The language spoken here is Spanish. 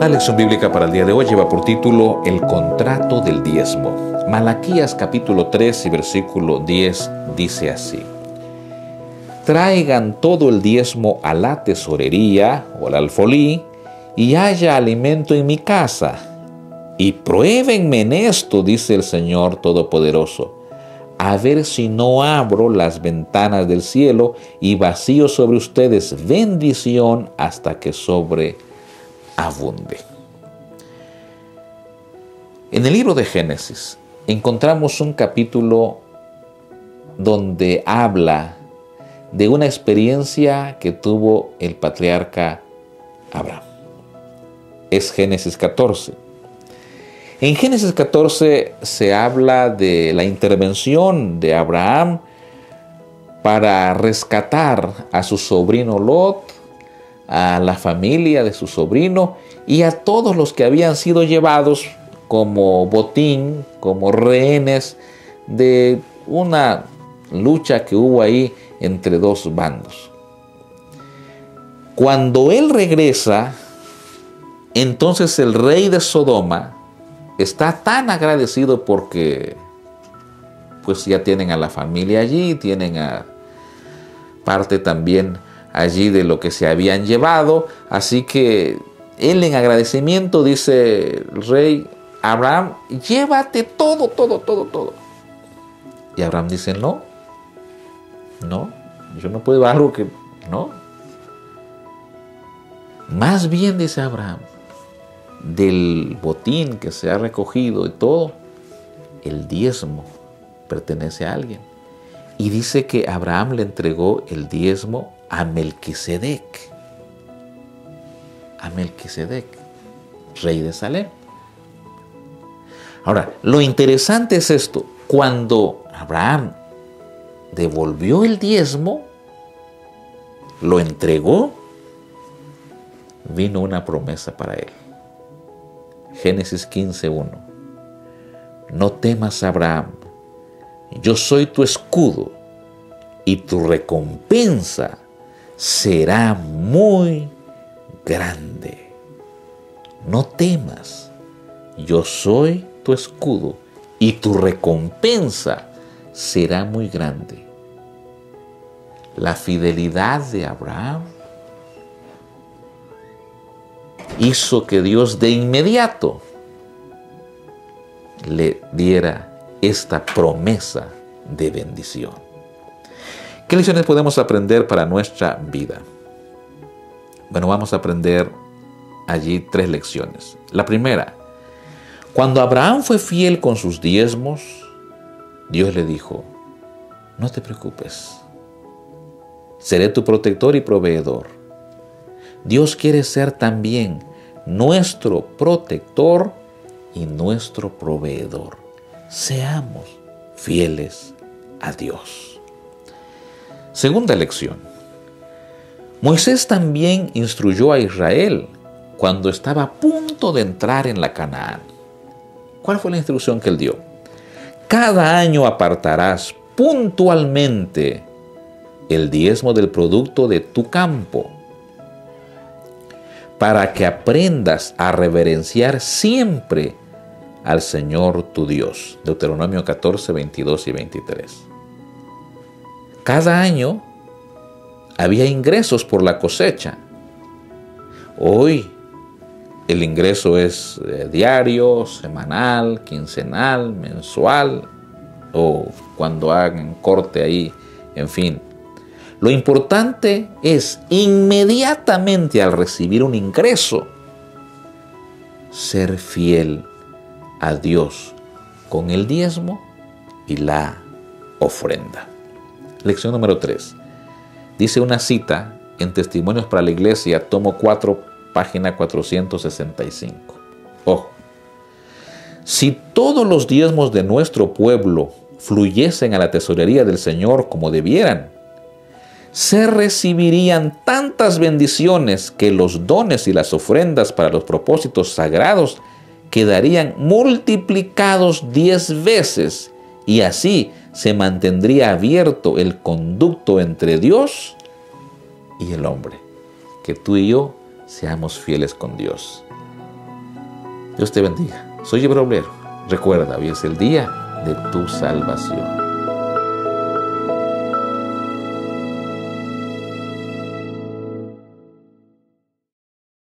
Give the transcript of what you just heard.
La lección bíblica para el día de hoy lleva por título El contrato del diezmo. Malaquías capítulo 3 y versículo 10 dice así. Traigan todo el diezmo a la tesorería o al alfolí y haya alimento en mi casa. Y pruébenme en esto, dice el Señor Todopoderoso, a ver si no abro las ventanas del cielo y vacío sobre ustedes bendición hasta que sobre abunde. En el libro de Génesis encontramos un capítulo donde habla de una experiencia que tuvo el patriarca Abraham. Es Génesis 14. En Génesis 14 se habla de la intervención de Abraham para rescatar a su sobrino Lot a la familia de su sobrino y a todos los que habían sido llevados como botín, como rehenes de una lucha que hubo ahí entre dos bandos. Cuando él regresa, entonces el rey de Sodoma está tan agradecido porque pues ya tienen a la familia allí, tienen a parte también allí de lo que se habían llevado. Así que él en agradecimiento dice el rey Abraham, llévate todo, todo, todo, todo. Y Abraham dice, no, no, yo no puedo algo que, no. Más bien dice Abraham, del botín que se ha recogido y todo, el diezmo pertenece a alguien. Y dice que Abraham le entregó el diezmo a Melquisedec. A Melquisedec, rey de Salem. Ahora, lo interesante es esto. Cuando Abraham devolvió el diezmo, lo entregó, vino una promesa para él. Génesis 15.1. No temas, Abraham, yo soy tu escudo y tu recompensa será muy grande. No temas, yo soy tu escudo y tu recompensa será muy grande. La fidelidad de Abraham hizo que Dios de inmediato le diera esta promesa de bendición. ¿Qué lecciones podemos aprender para nuestra vida? Bueno, vamos a aprender allí tres lecciones. La primera, cuando Abraham fue fiel con sus diezmos, Dios le dijo, no te preocupes, seré tu protector y proveedor. Dios quiere ser también nuestro protector y nuestro proveedor. Seamos fieles a Dios. Segunda lección. Moisés también instruyó a Israel cuando estaba a punto de entrar en la Canaán. ¿Cuál fue la instrucción que él dio? Cada año apartarás puntualmente el diezmo del producto de tu campo para que aprendas a reverenciar siempre al Señor tu Dios. Deuteronomio 14, 22 y 23 cada año había ingresos por la cosecha. Hoy el ingreso es eh, diario, semanal, quincenal, mensual o cuando hagan corte ahí, en fin. Lo importante es inmediatamente al recibir un ingreso, ser fiel a Dios con el diezmo y la ofrenda. Lección número 3. Dice una cita en Testimonios para la Iglesia, tomo 4, página 465. Ojo. Si todos los diezmos de nuestro pueblo fluyesen a la tesorería del Señor como debieran, se recibirían tantas bendiciones que los dones y las ofrendas para los propósitos sagrados quedarían multiplicados diez veces y así se mantendría abierto el conducto entre Dios y el hombre. Que tú y yo seamos fieles con Dios. Dios te bendiga. Soy Obrero. Recuerda, hoy es el día de tu salvación.